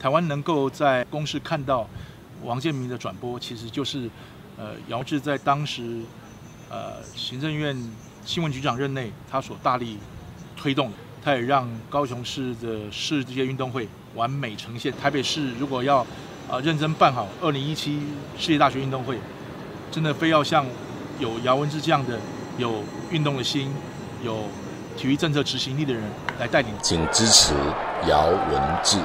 台湾能够在公视看到王建民的转播，其实就是呃姚志在当时呃行政院新闻局长任内，他所大力推动的，他也让高雄市的市这些运动会完美呈现。台北市如果要啊认真办好二零一七世界大学运动会，真的非要像有姚文志这样的有运动的心，有体育政策执行力的人来带领，请支持姚文志。